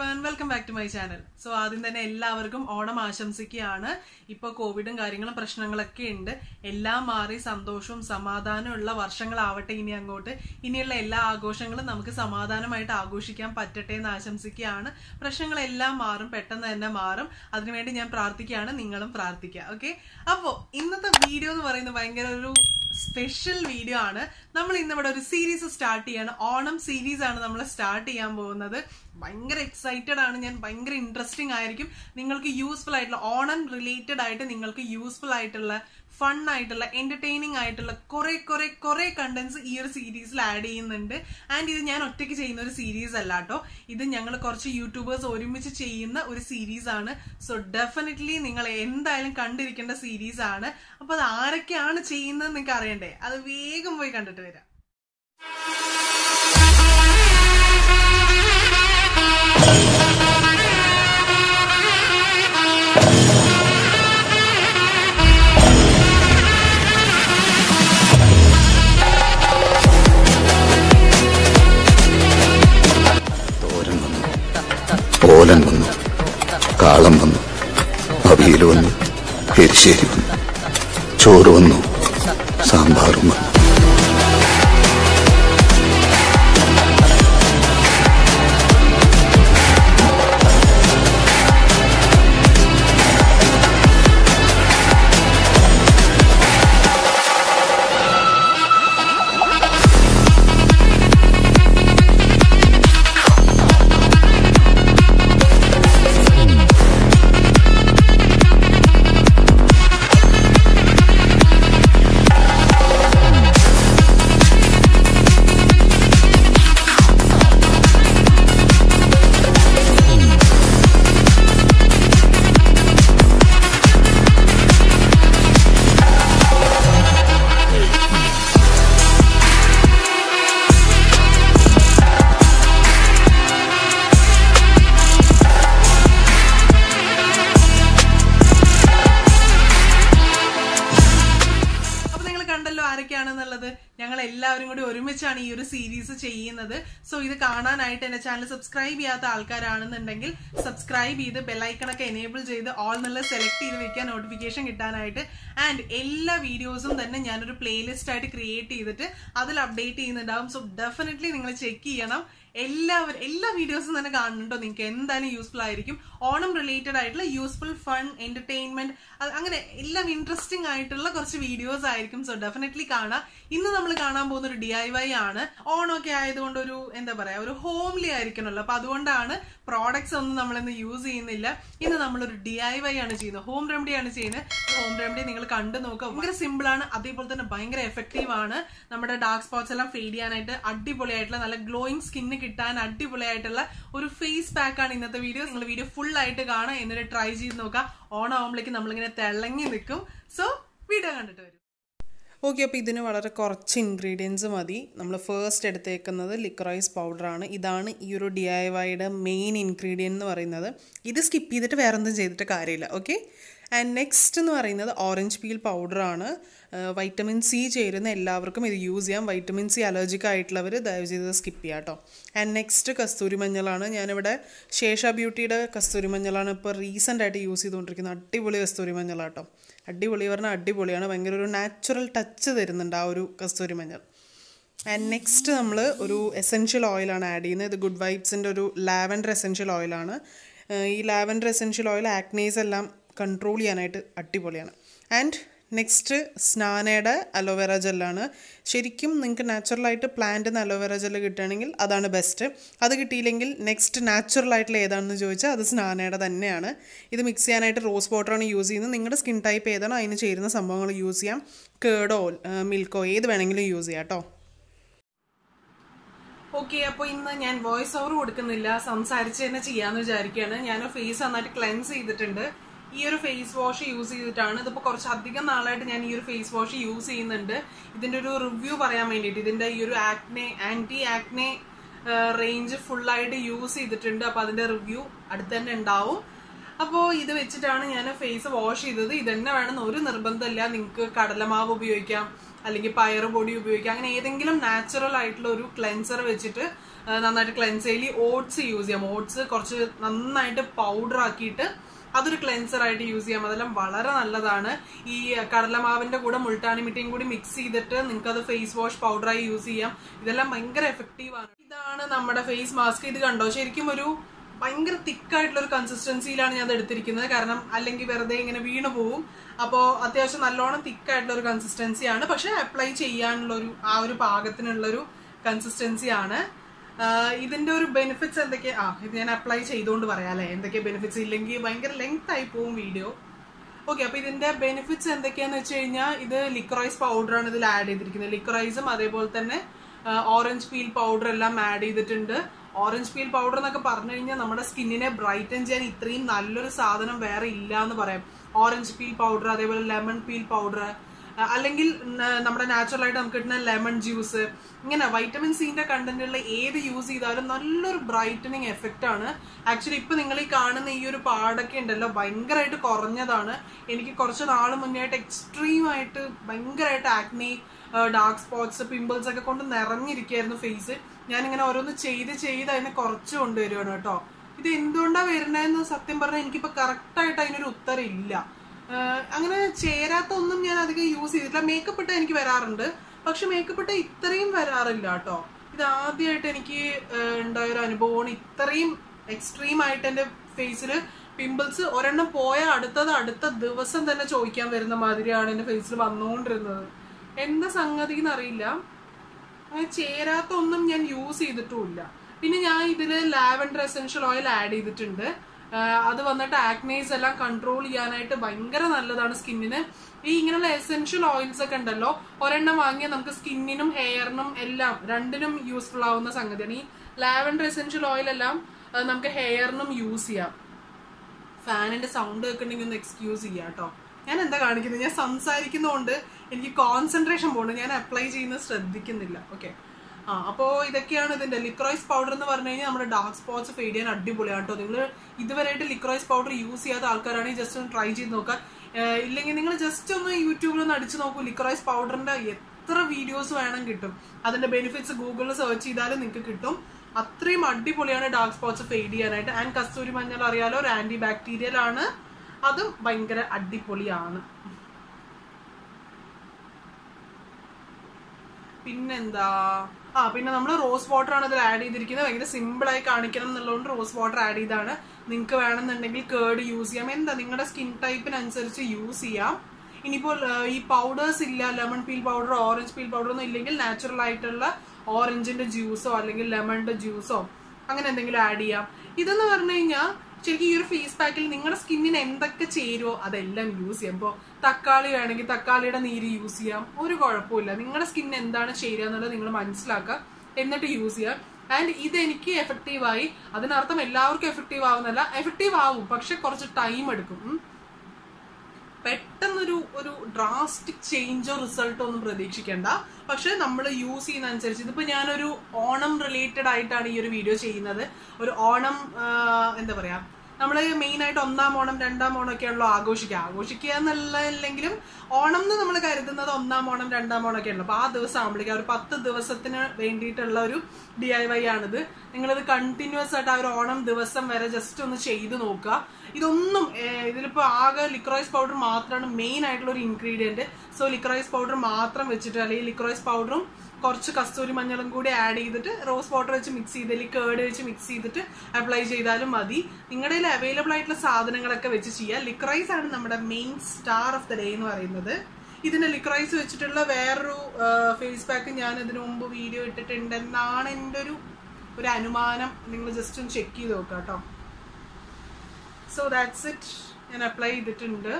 One welcome back to my channel so ആദ്യം തന്നെ എല്ലാവർക്കും ഓണം ആശംസിക്കുകയാണ്. ഇപ്പോൾ കോവിഡും കാര്യങ്ങളും പ്രശ്നങ്ങളൊക്കെ ഉണ്ട്. എല്ലാം മാറി സന്തോഷവും സമാധാനവും ഉള്ള വർഷങ്ങളാവട്ടെ ഇനി അങ്ങോട്ട്. ഇനിയുള്ള എല്ലാ ആഘോഷങ്ങളും നമുക്ക് സമാധാനമായിട്ട് ആഘോഷിക്കാൻ പറ്റട്ടെ എന്ന് ആശംസിക്കുകയാണ്. പ്രശ്നങ്ങളെല്ലാം മാറും പെട്ടെന്ന് തന്നെ മാറും. അതിനുവേണ്ടി ഞാൻ പ്രാർത്ഥിക്കുകയാണ് നിങ്ങളും പ്രാർത്ഥിക്കുക ഓക്കെ അപ്പോൾ ഇന്നത്തെ വീഡിയോ എന്ന് പറയുന്നത് ഭയങ്കര ഒരു സ്പെഷ്യൽ വീഡിയോ ആണ്. നമ്മൾ ഇന്നിവിടെ ഒരു സീരീസ് സ്റ്റാർട്ട് ചെയ്യാണ്. ഓണം സീരീസ് ആണ് നമ്മൾ സ്റ്റാർട്ട് ചെയ്യാൻ പോകുന്നത്. ഭയങ്കര എക്സൈറ്റഡ് ആണ്. ഞാൻ ഭയങ്കര ഇൻട്രസ്റ്റിംഗ് ആയിരിക്കും. നിങ്ങൾക്ക് യൂസ്ഫുൾ ആയിട്ടുള്ള ഓണം റിലേറ്റഡ് ആയിട്ട് നിങ്ങൾക്ക് യൂസ്ഫുൾ ആയിട്ടുള്ള ഫൺ ആയിട്ടുള്ള എന്റർടൈനിങ് ആയിട്ടുള്ള കുറെ കുറെ കുറെ കണ്ടന്റ്സ് ഈ ഒരു സീരീസിൽ ആഡ് ചെയ്യുന്നുണ്ട്. ആൻഡ് ഇത് ഞാൻ ഒറ്റയ്ക്ക് ചെയ്യുന്ന ഒരു സീരീസ് അല്ല കേട്ടോ ഇത് ഞങ്ങൾ കുറച്ച് യൂട്യൂബേഴ്സ് ഒരുമിച്ച് ചെയ്യുന്ന ഒരു സീരീസ് ആണ്. സോ ഡെഫിനറ്റ്ലി നിങ്ങൾ എന്തായാലും കണ്ടിരിക്കേണ്ട സീരീസ് ആണ്. അപ്പൊ അത് ആരൊക്കെയാണ് ചെയ്യുന്നത് നിങ്ങൾക്ക് അറിയണ്ടേ? അത് വേഗം പോയി കണ്ടിട്ട് വരാം. കാളം വന്നു. അവിയൽ വന്നു. എരിശേരി വന്നു. ചോറ് വന്നു. സാമ്പാറും വന്നു. എല്ലാവരും കൂടി ഒരുമിച്ചാണ് ഈ ഒരു സീരീസ് ചെയ്യുന്നത്. സോ ഇത് കാണാനായിട്ട് എന്റെ ചാനൽ സബ്സ്ക്രൈബ് ചെയ്യാത്ത ആൾക്കാരാണെന്നുണ്ടെങ്കിൽ സബ്സ്ക്രൈബ് ചെയ്ത് ബെല്ലൈക്കണൊക്കെ എനേബിൾ ചെയ്ത് ഓൾ നല്ല സെലക്ട് ചെയ്ത് വെക്കാൻ നോട്ടിഫിക്കേഷൻ കിട്ടാനായിട്ട്. ആൻഡ് എല്ലാ വീഡിയോസും തന്നെ ഞാനൊരു പ്ലേലിസ്റ്റ് ആയിട്ട് ക്രിയേറ്റ് ചെയ്തിട്ട് അതിൽ അപ്ഡേറ്റ് ചെയ്യുന്നുണ്ടാവും. സോ ഡെഫിനറ്റ്ലി നിങ്ങൾ ചെക്ക് ചെയ്യണം. എല്ലാവരും എല്ലാ വീഡിയോസും തന്നെ കാണുന്നുണ്ടോ നിങ്ങൾക്ക്? എന്തായാലും യൂസ്ഫുൾ ആയിരിക്കും. ഓണം റിലേറ്റഡ് ആയിട്ടുള്ള യൂസ്ഫുൾ ഫൺ എന്റർടൈൻമെന്റ് അങ്ങനെ എല്ലാം ഇൻട്രസ്റ്റിംഗ് ആയിട്ടുള്ള കുറച്ച് വീഡിയോസ് ആയിരിക്കും. സോ ഡെഫിനറ്റ്ലി കാണാം. ഇന്ന് നമ്മൾ കാണാൻ പോകുന്ന ഒരു ഡി ഐ വൈ ആണ്. ഓണമൊക്കെ ആയതുകൊണ്ട് ഒരു എന്താ പറയാ ഒരു ഹോംലി ആയിരിക്കണമല്ലോ അപ്പൊ അതുകൊണ്ടാണ് പ്രോഡക്ട്സ് ഒന്നും നമ്മൾ ഇന്ന് യൂസ് ചെയ്യുന്നില്ല. ഇന്ന് നമ്മളൊരു ഡി ഐ വൈ ആണ് ചെയ്യുന്നത്. ഹോം റെമഡി ആണ് ചെയ്യുന്നത്. ഹോം റെമഡി നിങ്ങൾ കണ്ടു നോക്കുക. ഭയങ്കര സിമ്പിൾ ആണ്. അതേപോലെ തന്നെ ഭയങ്കര എഫക്റ്റീവ് ആണ്. നമ്മുടെ ഡാർക്ക് സ്പോട്ട്സ് എല്ലാം ഫെയ്ഡ് ചെയ്യാനായിട്ട് അടിപൊളിയായിട്ടുള്ള നല്ല ഗ്ലോയിങ് സ്കിന്ന് കിട്ടാൻ അടിപൊളിയായിട്ടുള്ള ഒരു ഫേസ് പാക്ക് ആണ് ഇന്നത്തെ വീഡിയോ നിങ്ങൾ വീഡിയോ ഫുൾ ആയിട്ട് കാണാം എന്നിട്ട് ട്രൈ ചെയ്ത് നോക്കാം ഓണാവുമ്പോഴേക്ക് നമ്മളിങ്ങനെ തിളങ്ങി നിൽക്കും. സോ വീഡിയോ കണ്ടിട്ട് വരും. ഓക്കെ അപ്പോൾ ഇതിന് വളരെ കുറച്ച് ഇൻഗ്രീഡിയൻസ് മതി. നമ്മൾ ഫേസ്റ്റ് എടുത്തേക്കുന്നത് ലിക്രൈസ് പൗഡറാണ് ഇതാണ് ഈ ഒരു ഡി ഐ വൈയുടെ മെയിൻ ഇൻഗ്രീഡിയന്റ് എന്ന് പറയുന്നത്. ഇത് സ്കിപ്പ് ചെയ്തിട്ട് വേറെന്തും ചെയ്തിട്ട് കാര്യമില്ല. ഓക്കെ ആൻഡ് നെക്സ്റ്റ് എന്ന് പറയുന്നത് ഓറഞ്ച് പീൽ പൗഡറാണ് വൈറ്റമിൻ സി ചേരുന്ന എല്ലാവർക്കും ഇത് യൂസ് ചെയ്യാം. വൈറ്റമിൻ സി അലർജിക് ആയിട്ടുള്ളവർ ദയവ് ചെയ്ത് സ്കിപ്പ് ചെയ്യാം കേട്ടോ ആൻഡ് നെക്സ്റ്റ് കസ്തൂരി മഞ്ഞളാണ്. ഞാനിവിടെ ശേഷ ബ്യൂട്ടിയുടെ കസ്തൂരി മഞ്ഞളാണ് ഇപ്പോൾ റീസെന്റ് ആയിട്ട് യൂസ് ചെയ്തുകൊണ്ടിരിക്കുന്നത്. അടിപൊളി കസ്തൂരി മഞ്ഞളാട്ടോ അടിപൊളി പറഞ്ഞാൽ അടിപൊളിയാണ്. ഭയങ്കര ഒരു നാച്ചുറൽ ടച്ച് തരുന്നുണ്ട് ആ ഒരു കസ്തൂരി മഞ്ഞൾ. ആൻഡ് നെക്സ്റ്റ് നമ്മൾ ഒരു എസെൻഷ്യൽ ഓയിലാണ് ആഡ് ചെയ്യുന്നത്. ഇത് ഗുഡ് വൈബ്സിന്റെ ഒരു ലാവൻഡർ എസെൻഷ്യൽ ഓയിലാണ് ഏഹ് ഈ ലാവൻഡർ എസെൻഷ്യൽ ഓയിൽ ആക്നേസ് എല്ലാം കൺട്രോൾ ചെയ്യാനായിട്ട് അടിപൊളിയാണ്. ആൻഡ് നെക്സ്റ്റ് സ്നാനയുടെ അലോവേറ ജെല്ലാണ്. ശരിക്കും നിങ്ങൾക്ക് നാച്ചുറലായിട്ട് പ്ലാന്റ് നിന്ന് അലോവേറ ജെല്ല് കിട്ടുകയാണെങ്കിൽ അതാണ് ബെസ്റ്റ് അത് കിട്ടിയില്ലെങ്കിൽ നെക്സ്റ്റ് നാച്ചുറൽ ആയിട്ടുള്ള ഏതാണെന്ന് ചോദിച്ചാൽ അത് സ്നാനയുടെ തന്നെയാണ്. ഇത് മിക്സ് ചെയ്യാനായിട്ട് റോസ് വാട്ടറാണ് യൂസ് ചെയ്യുന്നത്. നിങ്ങളുടെ സ്കിൻ ടൈപ്പ് ഏതാണോ? അതിന് ചേരുന്ന സംഭവങ്ങൾ യൂസ് ചെയ്യാം. കേടോ മിൽക്കോ ഏത് വേണമെങ്കിലും യൂസ് ചെയ്യാം കേട്ടോ. ഓക്കെ അപ്പൊ ഇന്ന് ഞാൻ വോയിസ് ഓവർ കൊടുക്കുന്നില്ല. സംസാരിച്ച് തന്നെ ചെയ്യാന്ന് വിചാരിക്കുകയാണ്. ഞാൻ ഫേസ് നന്നായിട്ട് ക്ലെൻസ് ചെയ്തിട്ടുണ്ട്. ഈ ഒരു ഫേസ് വാഷ് യൂസ് ചെയ്തിട്ടാണ്. ഇതിപ്പോൾ കുറച്ച് അധികം നാളായിട്ട് ഞാൻ ഈ ഒരു ഫേസ് വാഷ് യൂസ് ചെയ്യുന്നുണ്ട്. ഇതിന്റെ ഒരു റിവ്യൂ പറയാൻ വേണ്ടിയിട്ട്. ഇതിന്റെ ഈ ഒരു ആക്നെ ആന്റി ആക്നെ റേഞ്ച് ഫുള്ളായിട്ട് യൂസ് ചെയ്തിട്ടുണ്ട്. അപ്പോൾ അതിന്റെ റിവ്യൂ അടുത്ത് തന്നെ ഉണ്ടാവും. അപ്പോൾ ഇത് വെച്ചിട്ടാണ് ഞാൻ ഫേസ് വാഷ് ചെയ്തത്. ഇതന്നെ വേണമെന്ന് ഒരു നിർബന്ധമില്ല. നിങ്ങൾക്ക് കടലമാവ് ഉപയോഗിക്കാം. അല്ലെങ്കിൽ പയർ പൊടി ഉപയോഗിക്കാം. അങ്ങനെ ഏതെങ്കിലും നാച്ചുറൽ ആയിട്ടുള്ള ഒരു ക്ലെൻസർ വെച്ചിട്ട് നന്നായിട്ട് ക്ലെൻസ് ചെയ്യലി. ഓട്സ് യൂസ് ചെയ്യാം. ഓട്സ് കുറച്ച് നന്നായിട്ട് പൗഡർ ആക്കിയിട്ട് അതൊരു ക്ലെൻസർ ആയിട്ട് യൂസ് ചെയ്യാം. അതെല്ലാം വളരെ നല്ലതാണ്. ഈ കടലമാവിന്റെ കൂടെ മുൾട്ടാനി മിട്ടിയും കൂടി മിക്സ് ചെയ്തിട്ട് നിങ്ങൾക്ക് അത് ഫേസ് വാഷ് പൗഡറായി യൂസ് ചെയ്യാം. ഇതെല്ലാം ഭയങ്കര എഫക്റ്റീവ് ആണ്. ഇതാണ് നമ്മുടെ ഫേസ് മാസ്ക് ഇത് കണ്ടോ? ശരിക്കും ഒരു ഭയങ്കര തിക്കായിട്ടുള്ള ഒരു കൺസിസ്റ്റൻസിയിലാണ് ഞാൻ എടുത്തിരിക്കുന്നത്. കാരണം അല്ലെങ്കിൽ വെറുതെ ഇങ്ങനെ വീണു പോവും. അപ്പോൾ അത്യാവശ്യം നല്ലോണം തിക്കായിട്ടുള്ള ഒരു കൺസിസ്റ്റൻസിയാണ് പക്ഷെ അപ്ലൈ ചെയ്യാനുള്ള ഒരു ആ ഒരു പാകത്തിനുള്ളൊരു കൺസിസ്റ്റൻസിയാണ് ഇതിന്റെ ഒരു ബെനിഫിറ്റ്സ് എന്തൊക്കെ? ആ ഇത് ഞാൻ അപ്ലൈ ചെയ്തുകൊണ്ട് പറയാം അല്ലെ? എന്തൊക്കെ ബെനിഫിറ്റ്സ് ഇല്ലെങ്കിൽ ഭയങ്കര ലെങ്ത് ആയി പോവും വീഡിയോ ഓക്കെ അപ്പൊ ഇതിന്റെ ബെനിഫിറ്റ്സ് എന്തൊക്കെയാന്ന് വെച്ച് കഴിഞ്ഞാൽ ഇത് ലിക്രൈസ് പൗഡർ ആണ് ഇതിൽ ആഡ് ചെയ്തിരിക്കുന്നത്. ലിക്രൈസും അതേപോലെ തന്നെ ഓറഞ്ച് പീൽ പൗഡർ എല്ലാം ആഡ് ചെയ്തിട്ടുണ്ട്. ഓറഞ്ച് പീൽ പൗഡർ എന്നൊക്കെ പറഞ്ഞു കഴിഞ്ഞാൽ നമ്മുടെ സ്കിന്നിനെ ബ്രൈറ്റൻ ചെയ്യാൻ ഇത്രയും നല്ലൊരു സാധനം വേറെ ഇല്ല എന്ന് പറയാം. ഓറഞ്ച് പീൽ പൗഡർ അതേപോലെ ലെമൺ പീൽ പൗഡർ അല്ലെങ്കിൽ നമ്മുടെ നാച്ചുറൽ ആയിട്ട് നമുക്ക് കിട്ടുന്ന ലെമൺ ജ്യൂസ് ഇങ്ങനെ വൈറ്റമിൻ സിന്റെ കണ്ടന്റുള്ള ഏത് യൂസ് ചെയ്താലും നല്ലൊരു ബ്രൈറ്റനിങ് എഫക്റ്റ് ആണ്. ആക്ച്വലി ഇപ്പൊ നിങ്ങൾ ഈ കാണുന്ന ഈ ഒരു പാടൊക്കെ ഉണ്ടല്ലോ ഭയങ്കരമായിട്ട് കുറഞ്ഞതാണ്. എനിക്ക് കുറച്ച് നാൾ മുന്നേ ആയിട്ട് എക്സ്ട്രീം ആയിട്ട് ഭയങ്കരമായിട്ട് ആക്നി ഡാർക്ക് സ്പോട്ട്സ് പിമ്പിൾസ് ഒക്കെ കൊണ്ട് നിറഞ്ഞിരിക്കുകയായിരുന്നു ഫേസ് ഞാൻ ഇങ്ങനെ ഓരോന്ന് ചെയ്ത് ചെയ്ത് അതിനെ കുറച്ച് കൊണ്ടുവരുവാണ് കേട്ടോ. ഇത് എന്തുകൊണ്ടാണ് വരുന്നതെന്ന് സത്യം പറഞ്ഞാൽ എനിക്കിപ്പോ കറക്റ്റ് ആയിട്ട് അതിനൊരു ഉത്തരം ഇല്ല അങ്ങനെ ചേരാത്ത ഒന്നും ഞാൻ അധികം യൂസ് ചെയ്തിട്ടില്ല. മേക്കപ്പ് ഇട്ട എനിക്ക് വരാറുണ്ട്. പക്ഷെ മേക്കപ്പ് ഇട്ട ഇത്രയും വരാറില്ല കേട്ടോ ഇത് ആദ്യമായിട്ട് എനിക്ക് ഉണ്ടായ ഒരു അനുഭവമാണ്. ഇത്രയും എക്സ്ട്രീം ആയിട്ട് എന്റെ ഫേസിൽ പിമ്പിൾസ് ഒരെണ്ണം പോയ അടുത്തത് അടുത്ത ദിവസം തന്നെ ചോദിക്കാൻ വരുന്ന മാതിരിയാണ് എന്റെ ഫേസിൽ വന്നുകൊണ്ടിരുന്നത് എന്താ സംഗതി എന്നറിയില്ല. അങ്ങനെ ചേരാത്ത ഒന്നും ഞാൻ യൂസ് ചെയ്തിട്ടുമില്ല പിന്നെ ഞാൻ ഇതിൽ ലാവൻഡർ എസെൻഷ്യൽ ഓയിൽ ആഡ് ചെയ്തിട്ടുണ്ട്. അത് വന്നിട്ട് ആക്നേസ് എല്ലാം കൺട്രോൾ ചെയ്യാനായിട്ട് ഭയങ്കര നല്ലതാണ് സ്കിന്നിന്. ഈ ഇങ്ങനെയുള്ള എസെൻഷ്യൽ ഓയിൽസ് ഒക്കെ ഉണ്ടല്ലോ ഒരെണ്ണം വാങ്ങിയാൽ നമുക്ക് സ്കിന്നിനും ഹെയറിനും എല്ലാം രണ്ടിനും യൂസ്ഫുൾ ആവുന്ന സംഗതിയാണ്. ഈ ലാവൻഡർ എസെൻഷ്യൽ ഓയിൽ എല്ലാം നമുക്ക് ഹെയറിനും യൂസ് ചെയ്യാം. ഫാനിന്റെ സൗണ്ട് കേൾക്കണമെങ്കിൽ ഒന്ന് എക്സ്ക്യൂസ് ചെയ്യാം കേട്ടോ ഞാൻ എന്താ കാണിക്കുന്നത് ഞാൻ സംസാരിക്കുന്നതുകൊണ്ട് എനിക്ക് കോൺസെൻട്രേഷൻ പോകുന്നുണ്ട് ഞാൻ അപ്ലൈ ചെയ്യുന്നത് ശ്രദ്ധിക്കുന്നില്ല. ഓക്കെ ആ അപ്പോൾ ഇതൊക്കെയാണ് ഇതിന്റെ ലിക്രോയിസ് പൗഡർ എന്ന് പറഞ്ഞു കഴിഞ്ഞാൽ നമ്മുടെ ഡാർക്ക് സ്പോട്ട്സ് ഫെയ്ഡ് ചെയ്യാൻ അടിപൊളിയാണ് കേട്ടോ നിങ്ങൾ ഇതുവരെയായിട്ട് ലിക്രോയിസ് പൗഡർ യൂസ് ചെയ്യാത്ത ആൾക്കാരാണെങ്കിൽ ജസ്റ്റ് ഒന്ന് ട്രൈ ചെയ്ത് നോക്കുക. ഇല്ലെങ്കിൽ നിങ്ങൾ ജസ്റ്റ് ഒന്ന് യൂട്യൂബിൽ ഒന്ന് അടിച്ചു നോക്കൂ ലിക്രോയിസ് പൗഡറിന്റെ എത്ര വീഡിയോസ് വേണം കിട്ടും. അതിന്റെ ബെനിഫിറ്റ്സ് ഗൂഗിളിൽ സെർച്ച് ചെയ്താലും നിങ്ങൾക്ക് കിട്ടും. അത്രയും അടിപൊളിയാണ് ഡാർക്ക് സ്പോട്സ് ഫെയ്ഡ് ചെയ്യാനായിട്ട്. ആൻഡ് കസ്തൂരി മഞ്ഞൾ അറിയാലോ ഒരു ആന്റി ബാക്ടീരിയൽ ആണ്. അതും ഭയങ്കര അടിപൊളിയാണ്. പിന്നെന്താ? ആ പിന്നെ നമ്മൾ റോസ് വാട്ടർ ആണ് അതിൽ ആഡ് ചെയ്തിരിക്കുന്നത്. ഭയങ്കര സിമ്പിൾ ആയി കാണിക്കണം എന്നുള്ളതുകൊണ്ട് റോസ് വാട്ടർ ആഡ് ചെയ്താണ്. നിങ്ങൾക്ക് വേണമെന്നുണ്ടെങ്കിൽ കേർഡ് യൂസ് ചെയ്യാം. എന്താ നിങ്ങളുടെ സ്കിൻ ടൈപ്പിനനുസരിച്ച് യൂസ് ചെയ്യാം. ഇനിയിപ്പോൾ ഈ പൗഡേഴ്സ് ഇല്ല lemon peel powder orange peel powder ഒന്നും ഇല്ലെങ്കിൽ നാച്ചുറൽ ആയിട്ടുള്ള ഓറഞ്ചിന്റെ ജ്യൂസോ അല്ലെങ്കിൽ ലെമണിന്റെ ജ്യൂസോ അങ്ങനെ എന്തെങ്കിലും ആഡ് ചെയ്യാം. ഇതെന്ന് പറഞ്ഞു കഴിഞ്ഞാൽ ശരിക്കും ഈ ഒരു ഫേസ് പാക്കിൽ നിങ്ങളുടെ സ്കിന്നിന് എന്തൊക്കെ ചേരുമോ അതെല്ലാം യൂസ് ചെയ്യാം. ഇപ്പോൾ തക്കാളി വേണമെങ്കിൽ തക്കാളിയുടെ നീര് യൂസ് ചെയ്യാം. ഒരു കുഴപ്പമില്ല നിങ്ങളുടെ സ്കിന്നിന് എന്താണ് ചേരുക എന്നുള്ളത് നിങ്ങൾ മനസ്സിലാക്കുക. എന്നിട്ട് യൂസ് ചെയ്യാം. ആൻഡ് ഇതെനിക്ക് എഫക്റ്റീവായി എഫക്റ്റീവ് അതിനർത്ഥം എല്ലാവർക്കും എഫക്റ്റീവ് ആവുന്നല്ല എഫക്റ്റീവ് ആവും പക്ഷെ കുറച്ച് ടൈം എടുക്കും. പെട്ടെന്നൊരു ഒരു ഡ്രാസ്റ്റിക് ചേഞ്ചോ റിസൾട്ടോ ഒന്നും പ്രതീക്ഷിക്കേണ്ട. പക്ഷെ നമ്മൾ യൂസ് ചെയ്യുന്ന അനുസരിച്ച് ഇതിപ്പോ ഞാനൊരു ഓണം റിലേറ്റഡ് ആയിട്ടാണ് ഈ ഒരു വീഡിയോ ചെയ്യുന്നത്. ഒരു ഓണം എന്താ പറയാ നമ്മൾ മെയിൻ ആയിട്ട് ഒന്നാം ഓണം രണ്ടാം ഓണം ഒക്കെയാണല്ലോ ആഘോഷിക്കുക. ആഘോഷിക്കുക എന്നല്ലെങ്കിലും ഓണം എന്ന് നമ്മൾ കരുതുന്നത് ഒന്നാം ഓണം രണ്ടാം ഓണം ഒക്കെ ആണല്ലോ. അപ്പൊ ആ ദിവസം ആകുമ്പോഴേക്കും ഒരു പത്ത് ദിവസത്തിന് വേണ്ടിയിട്ടുള്ള ഒരു ഡി ഐ വൈ ആണിത്. നിങ്ങളിത് കണ്ടിന്യൂസ് ആയിട്ട് ആ ഒരു ഓണം ദിവസം വരെ ജസ്റ്റ് ഒന്ന് ചെയ്ത് നോക്കുക. ഇതൊന്നും ഇതിലിപ്പോൾ ഇതിലിപ്പോ ആകെ ലിക്രോയിസ് പൗഡർ മാത്രമാണ് മെയിൻ ആയിട്ടുള്ള ഒരു ഇൻഗ്രീഡിയന്റ് സോ ലിക്രോയിസ് പൗഡർ മാത്രം വെച്ചിട്ട് അല്ലെങ്കിൽ ലിക്രോയിസ് പൗഡറും കുറച്ച് കസ്തൂരി മഞ്ഞളും കൂടി ആഡ് ചെയ്തിട്ട് റോസ് വാട്ടർ വെച്ച് മിക്സ് ചെയ്ത് അല്ലെങ്കിൽ കേർഡ് വെച്ച് മിക്സ് ചെയ്തിട്ട് അപ്ലൈ ചെയ്താലും മതി. നിങ്ങളുടെ കയ്യിൽ അവൈലബിൾ ആയിട്ടുള്ള സാധനങ്ങളൊക്കെ വെച്ച് ചെയ്യുക ലിക്രൈസ് ആണ് നമ്മുടെ main star of the day എന്ന് പറയുന്നത്. ഇതിന്റെ ലിക്രൈസ് വെച്ചിട്ടുള്ള വേറൊരു ഫേസ് പാക്ക് ഞാൻ ഇതിനു മുമ്പ് വീഡിയോ ഇട്ടിട്ടുണ്ടെന്നാണ് എന്റെ ഒരു ഒരു അനുമാനം. നിങ്ങൾ ജസ്റ്റ് ഒന്ന് ചെക്ക് ചെയ്ത് നോക്കാം കേട്ടോ സോ ദാറ്റ്സ് ഇറ്റ് ഞാൻ അപ്ലൈ ചെയ്തിട്ടുണ്ട്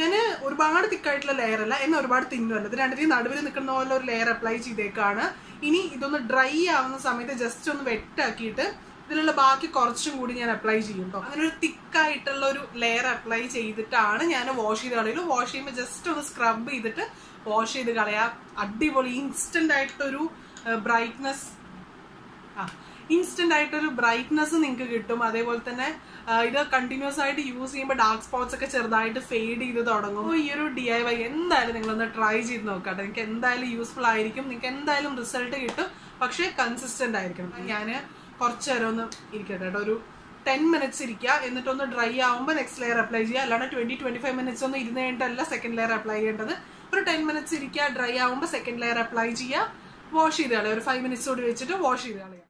ഞാൻ ഒരുപാട് തിക്കായിട്ടുള്ള ലെയർ അല്ല. എന്നാൽ ഒരുപാട് തിന്നുമല്ല ഇത് രണ്ടിനും നടുവിൽ നിൽക്കുന്ന പോലെ ഒരു ലെയർ അപ്ലൈ ചെയ്തേക്കാണ്. ഇനി ഇതൊന്ന് ഡ്രൈ ആവുന്ന സമയത്ത് ജസ്റ്റ് ഒന്ന് വെട്ടാക്കിയിട്ട് ഇതിലുള്ള ബാക്കി കുറച്ചും കൂടി ഞാൻ അപ്ലൈ ചെയ്യും അങ്ങനെ ഒരു തിക്കായിട്ടുള്ള ഒരു ലെയർ അപ്ലൈ ചെയ്തിട്ടാണ് ഞാൻ വാഷ് ചെയ്ത് കളയുള്ളൂ വാഷ് ചെയ്യുമ്പോൾ ജസ്റ്റ് ഒന്ന് സ്ക്രബ് ചെയ്തിട്ട് വാഷ് ചെയ്ത് കളയാം. അടിപൊളി ഇൻസ്റ്റന്റ് ആയിട്ടൊരു ബ്രൈറ്റ്നസ് ആ. ഇൻസ്റ്റന്റ് ആയിട്ടൊരു ബ്രൈറ്റ്നസ് നിങ്ങൾക്ക് കിട്ടും. അതേപോലെ തന്നെ ഇത് കണ്ടിന്യൂസ് ആയിട്ട് യൂസ് ചെയ്യുമ്പോൾ ഡാർക്ക് സ്പോട്ട്സ് ഒക്കെ ചെറുതായിട്ട് ഫെയ്ഡ് ചെയ്ത് തുടങ്ങും. അപ്പോൾ ഈ ഒരു ഡി ഐ വൈ എന്തായാലും നിങ്ങളൊന്ന് ട്രൈ ചെയ്ത് നോക്കാം നിങ്ങൾക്ക് എന്തായാലും യൂസ്ഫുൾ ആയിരിക്കും. നിങ്ങൾക്ക് എന്തായാലും റിസൾട്ട് കിട്ടും. പക്ഷേ കൺസിസ്റ്റന്റ് ആയിരിക്കണം. ഞാൻ കുറച്ച് നേരം ഒന്ന് ഇരിക്കട്ടെ കേട്ടോ. ഒരു ടെൻ മിനിറ്റ്സ് ഇരിക്കുക എന്നിട്ടൊന്ന് ഡ്രൈ ആവുമ്പോൾ നെക്സ്റ്റ് ലെയർ അപ്ലൈ ചെയ്യുക. അല്ലാണ്ട് ട്വന്റി ട്വന്റി ഫൈവ് മിനിറ്റ്സ് ഒന്നും ഇരുന്ന് കഴിഞ്ഞിട്ടല്ല സെക്കൻഡ് ലെയർ അപ്ലൈ ചെയ്യേണ്ടത്. ഒരു ടെൻ മിനിറ്റ്സ് ഇരിക്കുക ഡ്രൈ ആവുമ്പോൾ സെക്കൻഡ് ലെയർ അപ്ലൈ ചെയ്യുക. വാഷ് ചെയ്ത് കളയുക. ഒരു ഫൈവ് മിനിറ്റ്സ് കൂടി വെച്ചിട്ട് വാഷ് ചെയ്ത് കളയുക.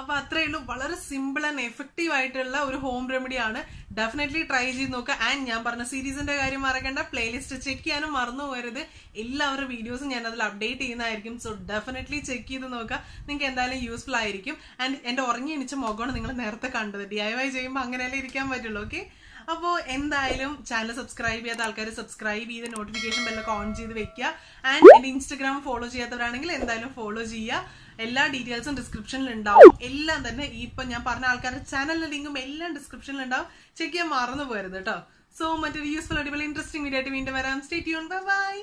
അപ്പൊ അത്രയേ ഉള്ളൂ. വളരെ സിമ്പിൾ ആൻഡ് എഫക്റ്റീവ് ആയിട്ടുള്ള ഒരു ഹോം റെമഡി ആണ്. ഡെഫിനറ്റ്ലി ട്രൈ ചെയ്ത് നോക്കുക. ആൻഡ് ഞാൻ പറഞ്ഞ സീരീസിന്റെ കാര്യം മറക്കണ്ട. പ്ലേലിസ്റ്റ് ചെക്ക് ചെയ്യാനും മറന്നു പോകരുത്. എല്ലാവരുടെ വീഡിയോസും ഞാൻ അതിൽ അപ്ഡേറ്റ് ചെയ്യുന്നതായിരിക്കും. സോ ഡെഫിനറ്റ്ലി ചെക്ക് ചെയ്ത് നോക്കുക. നിങ്ങൾക്ക് എന്തായാലും യൂസ്ഫുൾ ആയിരിക്കും. ആൻഡ് എന്റെ ഉറങ്ങി എണിച്ച മുഖമാണ് നിങ്ങൾ നേരത്തെ കണ്ടത്. ഡി ഐ വൈ ചെയ്യുമ്പോൾ അങ്ങനെയല്ലേ ഇരിക്കാൻ പറ്റുള്ളൂ. ഓക്കെ അപ്പോൾ എന്തായാലും ചാനൽ സബ്സ്ക്രൈബ് ചെയ്യാത്ത ആൾക്കാർ സബ്സ്ക്രൈബ് ചെയ്ത് നോട്ടിഫിക്കേഷൻ ബെല്ലൊക്കെ ഓൺ ചെയ്ത് വെക്കുക. ആൻഡ് എന്റെ ഇൻസ്റ്റഗ്രാം ഫോളോ ചെയ്യാത്തവരാണെങ്കിൽ എന്തായാലും ഫോളോ ചെയ്യുക. എല്ലാ ഡീറ്റെയിൽസും ഡിസ്ക്രിപ്ഷനിൽ ഉണ്ടാവും. എല്ലാം തന്നെ ഇപ്പൊ ഞാൻ പറഞ്ഞ ആൾക്കാരുടെ ചാനലിന്റെ ലിങ്കും എല്ലാം ഡിസ്ക്രിപ്ഷനിൽ ഉണ്ടാവും. ചെക്ക് ചെയ്യാൻ മറന്നു പോരുത് കേട്ടോ സോ മറ്റൊരു യൂസ്ഫുൾ അടിപൊളി ഇൻട്രസ്റ്റിംഗ് വീഡിയോ ആയിട്ട് വീണ്ടും വരാം. Stay tune by